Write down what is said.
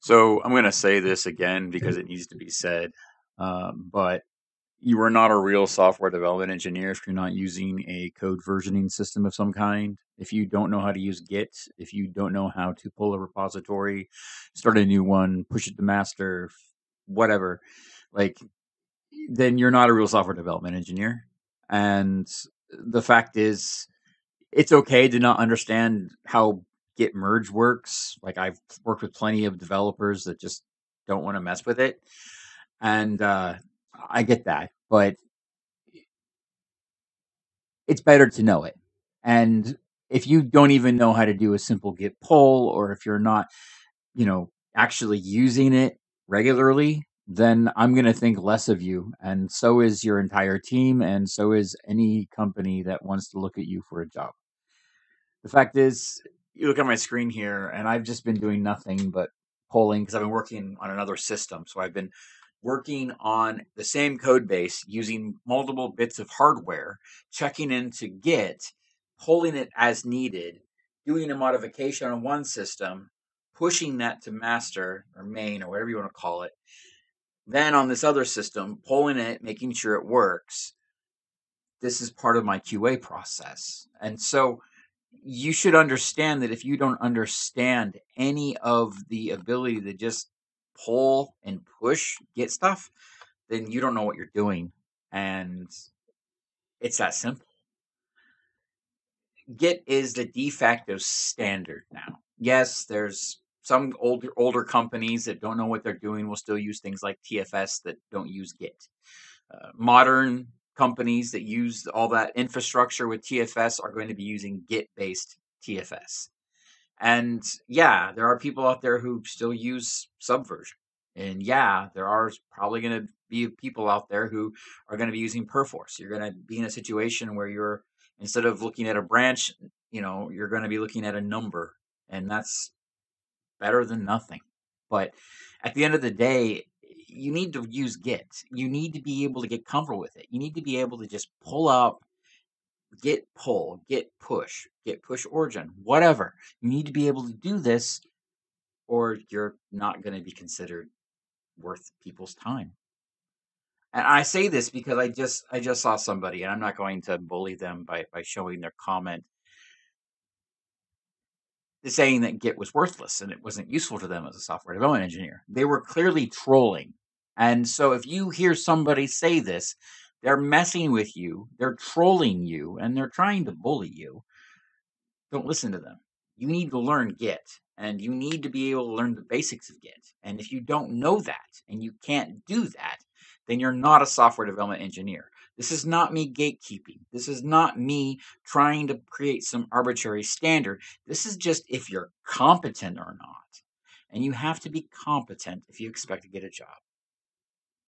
So I'm going to say this again because it needs to be said. Um, but you are not a real software development engineer if you're not using a code versioning system of some kind. If you don't know how to use Git, if you don't know how to pull a repository, start a new one, push it to master, whatever, like, then you're not a real software development engineer. And the fact is, it's okay to not understand how Git merge works. Like I've worked with plenty of developers that just don't want to mess with it. And uh, I get that, but it's better to know it. And if you don't even know how to do a simple git pull, or if you're not, you know, actually using it regularly, then I'm going to think less of you. And so is your entire team. And so is any company that wants to look at you for a job. The fact is, you look at my screen here, and I've just been doing nothing but polling because I've been working on another system. So I've been working on the same code base using multiple bits of hardware, checking into Git, pulling it as needed, doing a modification on one system, pushing that to master or main or whatever you want to call it. Then on this other system, pulling it, making sure it works. This is part of my QA process. And so you should understand that if you don't understand any of the ability to just pull and push Git stuff, then you don't know what you're doing. And it's that simple. Git is the de facto standard now. Yes, there's some older older companies that don't know what they're doing will still use things like TFS that don't use Git. Uh, modern companies that use all that infrastructure with TFS are going to be using Git based TFS. And yeah, there are people out there who still use Subversion. And yeah, there are probably going to be people out there who are going to be using Perforce. You're going to be in a situation where you're, instead of looking at a branch, you know, you're going to be looking at a number. And that's better than nothing. But at the end of the day, you need to use Git. You need to be able to get comfortable with it. You need to be able to just pull up git pull, git push, git push origin, whatever. You need to be able to do this or you're not going to be considered worth people's time. And I say this because I just I just saw somebody and I'm not going to bully them by by showing their comment saying that Git was worthless and it wasn't useful to them as a software development engineer. They were clearly trolling. And so if you hear somebody say this, they're messing with you, they're trolling you, and they're trying to bully you. Don't listen to them. You need to learn Git, and you need to be able to learn the basics of Git. And if you don't know that and you can't do that, then you're not a software development engineer. This is not me gatekeeping. This is not me trying to create some arbitrary standard. This is just if you're competent or not. And you have to be competent if you expect to get a job.